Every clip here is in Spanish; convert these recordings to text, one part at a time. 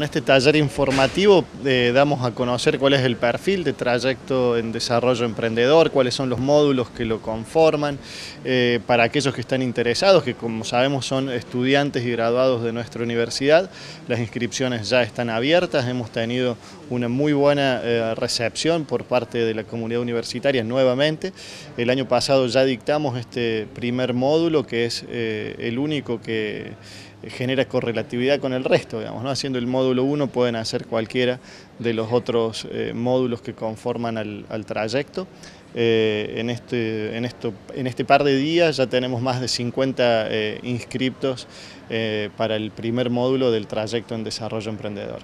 En este taller informativo eh, damos a conocer cuál es el perfil de trayecto en desarrollo emprendedor, cuáles son los módulos que lo conforman, eh, para aquellos que están interesados, que como sabemos son estudiantes y graduados de nuestra universidad, las inscripciones ya están abiertas, hemos tenido una muy buena eh, recepción por parte de la comunidad universitaria nuevamente. El año pasado ya dictamos este primer módulo que es el único que genera correlatividad con el resto, digamos, ¿no? haciendo el módulo 1 pueden hacer cualquiera de los otros eh, módulos que conforman al, trayecto. Eh, en, este, en, esto, en este par de días ya tenemos más de 50 eh, inscriptos para el primer módulo del trayecto en desarrollo emprendedor.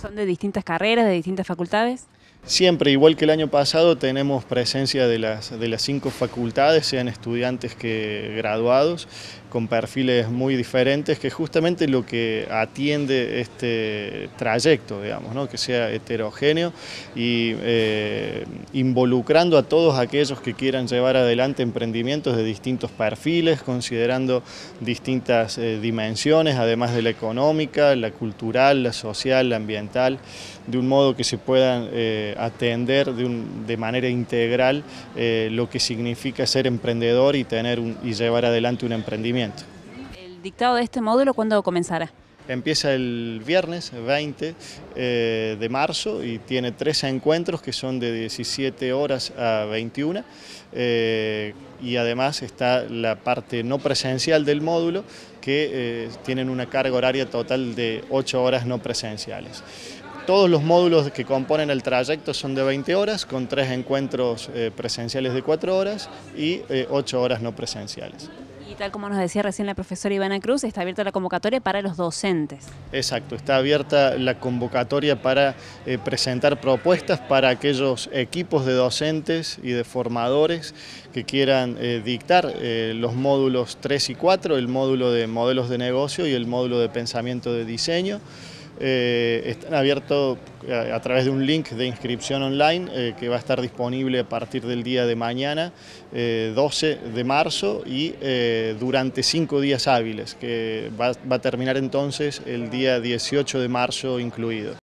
¿Son de distintas carreras, de distintas facultades? Siempre, igual que el año pasado, tenemos presencia de las, de las cinco facultades, sean estudiantes que graduados, con perfiles muy diferentes, que justamente lo que atiende este trayecto, digamos, ¿no? que sea heterogéneo y eh, involucrando a todos aquellos que quieran llevar adelante emprendimientos de distintos perfiles, considerando distintas eh, dimensiones, además de la económica, la cultural, la social, la ambiental, de un modo que se puedan eh, atender de, manera integral lo que significa ser emprendedor y, tener y llevar adelante un emprendimiento. ¿El dictado de este módulo cuándo comenzará? Empieza el viernes 20 eh, de marzo y tiene tres encuentros que son de 17 horas a 21 y además está la parte no presencial del módulo que tienen una carga horaria total de 8 horas no presenciales. Todos los módulos que componen el trayecto son de 20 horas, con tres encuentros eh, presenciales de 4 horas y 8 eh, horas no presenciales. Y tal como nos decía recién la profesora Ivana Cruz, está abierta la convocatoria para los docentes. Exacto, está abierta la convocatoria para eh, presentar propuestas para aquellos equipos de docentes y de formadores que quieran dictar los módulos 3 y 4, el módulo de modelos de negocio y el módulo de pensamiento de diseño. Eh, están abiertos eh, a, través de un link de inscripción online eh, que va a estar disponible a partir del día de mañana, 12 de marzo, y durante cinco días hábiles, que va a terminar entonces el día 18 de marzo incluido.